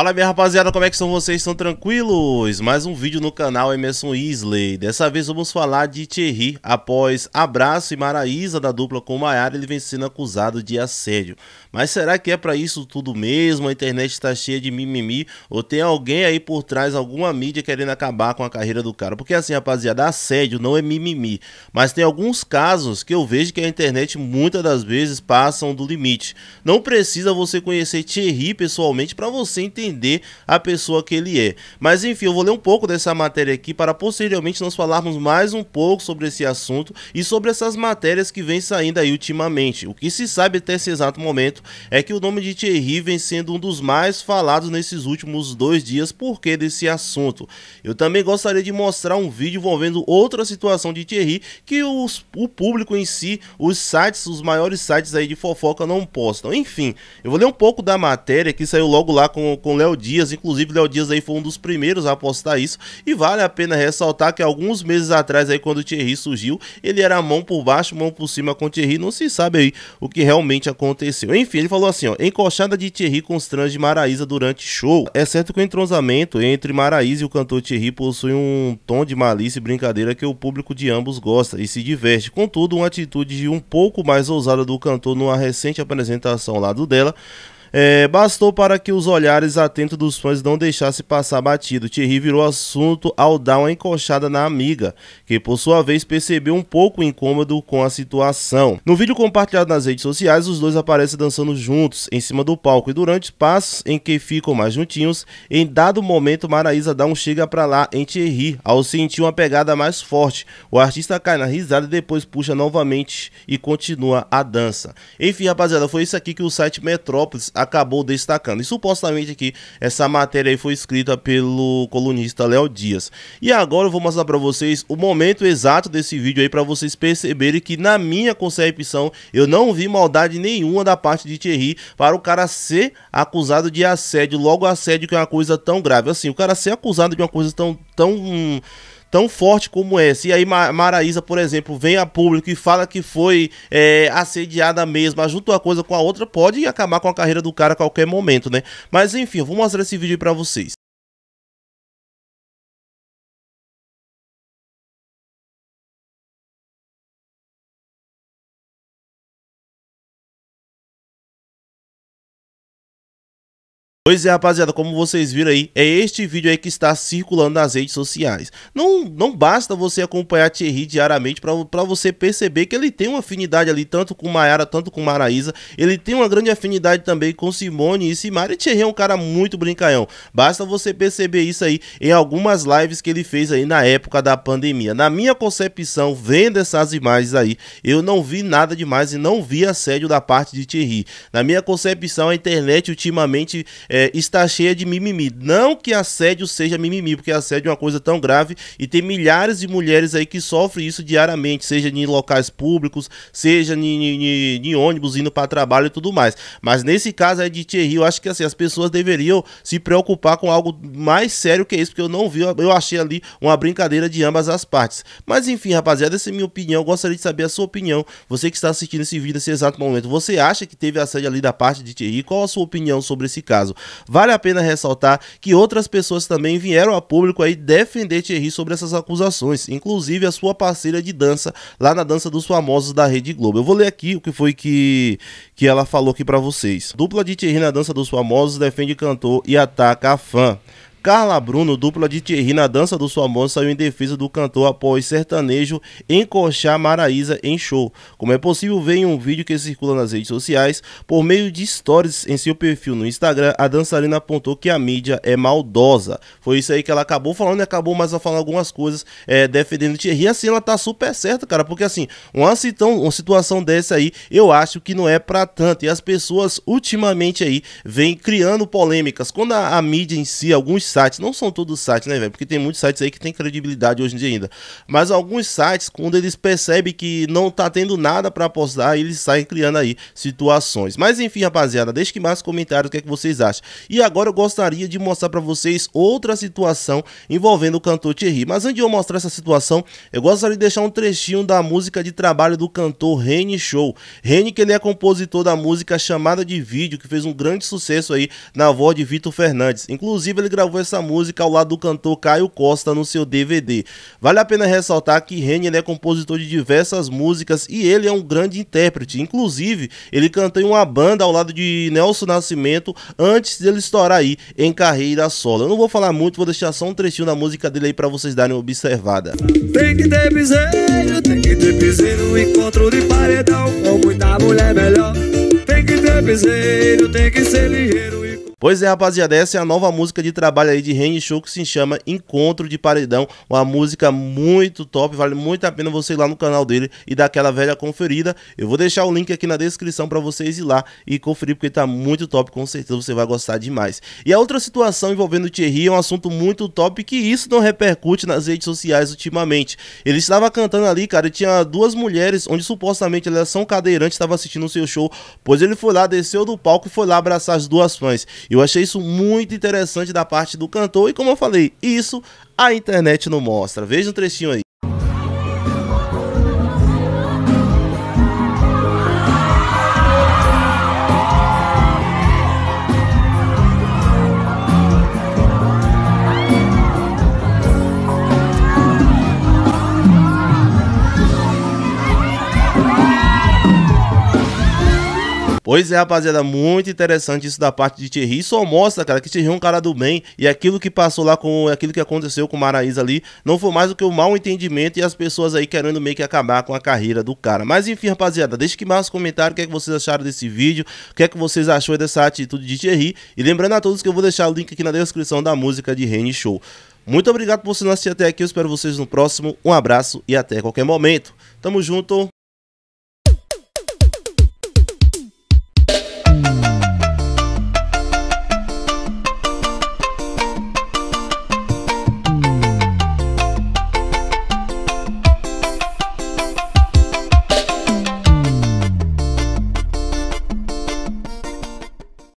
Fala minha rapaziada, como é que são vocês? Estão tranquilos? Mais um vídeo no canal Emerson Isley. Dessa vez vamos falar de Thierry. Após Abraço e Maraísa da dupla com Maiara, ele vem sendo acusado de assédio. Mas será que é para isso tudo mesmo? A internet está cheia de mimimi? Ou tem alguém aí por trás, alguma mídia querendo acabar com a carreira do cara? Porque assim, rapaziada, assédio não é mimimi. Mas tem alguns casos que eu vejo que a internet muitas das vezes passam do limite. Não precisa você conhecer Thierry pessoalmente para você entender entender a pessoa que ele é. Mas enfim, eu vou ler um pouco dessa matéria aqui para posteriormente nós falarmos mais um pouco sobre esse assunto e sobre essas matérias que vem saindo aí ultimamente. O que se sabe até esse exato momento é que o nome de Thierry vem sendo um dos mais falados nesses últimos dois dias por que desse assunto. Eu também gostaria de mostrar um vídeo envolvendo outra situação de Thierry que os, o público em si, os sites, os maiores sites aí de fofoca não postam. Enfim, eu vou ler um pouco da matéria que saiu logo lá com, com com Léo Dias, inclusive Léo Dias aí foi um dos primeiros a postar isso, e vale a pena ressaltar que alguns meses atrás aí quando o Thierry surgiu, ele era mão por baixo, mão por cima com o Thierry, não se sabe aí o que realmente aconteceu. Enfim, ele falou assim, ó, encoxada de Thierry constrange Maraísa durante show. É certo que o entrosamento entre Maraísa e o cantor Thierry possui um tom de malícia e brincadeira que o público de ambos gosta e se diverte. Contudo, uma atitude um pouco mais ousada do cantor numa recente apresentação ao lado dela é, bastou para que os olhares atentos dos fãs não deixassem passar batido. Thierry virou assunto ao dar uma encoxada na amiga, que por sua vez percebeu um pouco incômodo com a situação. No vídeo compartilhado nas redes sociais, os dois aparecem dançando juntos em cima do palco e durante passos em que ficam mais juntinhos, em dado momento Maraísa dá um chega pra lá em Thierry, ao sentir uma pegada mais forte. O artista cai na risada e depois puxa novamente e continua a dança. Enfim, rapaziada, foi isso aqui que o site Metrópolis acabou destacando. E supostamente aqui, essa matéria aí foi escrita pelo colunista Léo Dias. E agora eu vou mostrar para vocês o momento exato desse vídeo aí para vocês perceberem que na minha concepção eu não vi maldade nenhuma da parte de Thierry para o cara ser acusado de assédio, logo assédio que é uma coisa tão grave. Assim, o cara ser acusado de uma coisa tão tão hum, tão forte como essa. E aí Maraísa, por exemplo, vem a público e fala que foi é, assediada mesmo, junta uma coisa com a outra, pode acabar com a carreira do cara a qualquer momento, né? Mas enfim, eu vou mostrar esse vídeo pra vocês. Pois é, rapaziada, como vocês viram aí, é este vídeo aí que está circulando nas redes sociais. Não, não basta você acompanhar Thierry diariamente para você perceber que ele tem uma afinidade ali, tanto com Mayara, tanto com Maraísa. Ele tem uma grande afinidade também com Simone e Simara. E Thierry é um cara muito brincalhão. Basta você perceber isso aí em algumas lives que ele fez aí na época da pandemia. Na minha concepção, vendo essas imagens aí, eu não vi nada demais e não vi assédio da parte de Thierry. Na minha concepção, a internet ultimamente é, está cheia de mimimi. Não que assédio seja mimimi, porque assédio é uma coisa tão grave e tem milhares de mulheres aí que sofrem isso diariamente, seja em locais públicos, seja em ônibus indo para trabalho e tudo mais. Mas nesse caso aí de Thierry, eu acho que assim, as pessoas deveriam se preocupar com algo mais sério que isso, porque eu não vi, eu achei ali uma brincadeira de ambas as partes. Mas enfim, rapaziada, essa é a minha opinião. Eu gostaria de saber a sua opinião. Você que está assistindo esse vídeo nesse exato momento, você acha que teve assédio ali da parte de Thierry? Qual a sua opinião sobre esse caso? Vale a pena ressaltar que outras pessoas também vieram a público aí defender Thierry sobre essas acusações, inclusive a sua parceira de dança lá na Dança dos Famosos da Rede Globo. Eu vou ler aqui o que foi que, que ela falou aqui para vocês. Dupla de Thierry na Dança dos Famosos defende cantor e ataca a fã. Carla Bruno, dupla de Thierry na dança dos famosos, saiu em defesa do cantor após sertanejo encoxar Maraísa em show. Como é possível ver em um vídeo que circula nas redes sociais, por meio de stories em seu perfil no Instagram, a dançarina apontou que a mídia é maldosa. Foi isso aí que ela acabou falando e acabou mais a falar algumas coisas é, defendendo Thierry. Assim ela tá super certa, cara, porque assim, uma, uma situação dessa aí, eu acho que não é pra tanto. E as pessoas ultimamente aí vêm criando polêmicas. Quando a, a mídia em si, alguns sites, não são todos sites, né, velho? Porque tem muitos sites aí que tem credibilidade hoje em dia ainda. Mas alguns sites, quando eles percebem que não tá tendo nada para postar, eles saem criando aí situações. Mas enfim, rapaziada, deixe aqui mais comentários o que é que vocês acham. E agora eu gostaria de mostrar para vocês outra situação envolvendo o cantor Thierry. Mas antes de eu mostrar essa situação, eu gostaria de deixar um trechinho da música de trabalho do cantor Reni Show. Reni que ele é compositor da música Chamada de Vídeo, que fez um grande sucesso aí na voz de Vitor Fernandes. Inclusive ele gravou essa música ao lado do cantor Caio Costa no seu DVD. Vale a pena ressaltar que Reni é compositor de diversas músicas e ele é um grande intérprete. Inclusive, ele cantou em uma banda ao lado de Nelson Nascimento antes dele estourar aí em carreira solo. Eu não vou falar muito, vou deixar só um trechinho da música dele aí para vocês darem uma observada. Tem que ter piseiro, tem que ter piseiro, encontro de paredão, com muita mulher melhor. Tem que ter piseiro, tem que ser ligeiro. Pois é, rapaziada, essa é a nova música de trabalho aí de Reni Show que se chama Encontro de Paredão. Uma música muito top, vale muito a pena você ir lá no canal dele e dar aquela velha conferida. Eu vou deixar o link aqui na descrição para vocês ir lá e conferir porque tá muito top, com certeza você vai gostar demais. E a outra situação envolvendo o Thierry é um assunto muito top que isso não repercute nas redes sociais ultimamente. Ele estava cantando ali, cara, e tinha duas mulheres onde supostamente elas são cadeirantes, estavam assistindo o seu show, pois ele foi lá, desceu do palco e foi lá abraçar as duas fãs. Eu achei isso muito interessante da parte do cantor e como eu falei, isso a internet não mostra. Veja um trechinho aí. Pois é, rapaziada, muito interessante isso da parte de Thierry. Só mostra, cara, que Thierry é um cara do bem e aquilo que passou lá com aquilo que aconteceu com o Maraísa ali não foi mais do que o um mau entendimento e as pessoas aí querendo meio que acabar com a carreira do cara. Mas enfim, rapaziada, deixe aqui mais comentário o que é que vocês acharam desse vídeo, o que é que vocês achou dessa atitude de Thierry. E lembrando a todos que eu vou deixar o link aqui na descrição da música de Reni Show. Muito obrigado por você assistir até aqui, eu espero vocês no próximo. Um abraço e até qualquer momento. Tamo junto.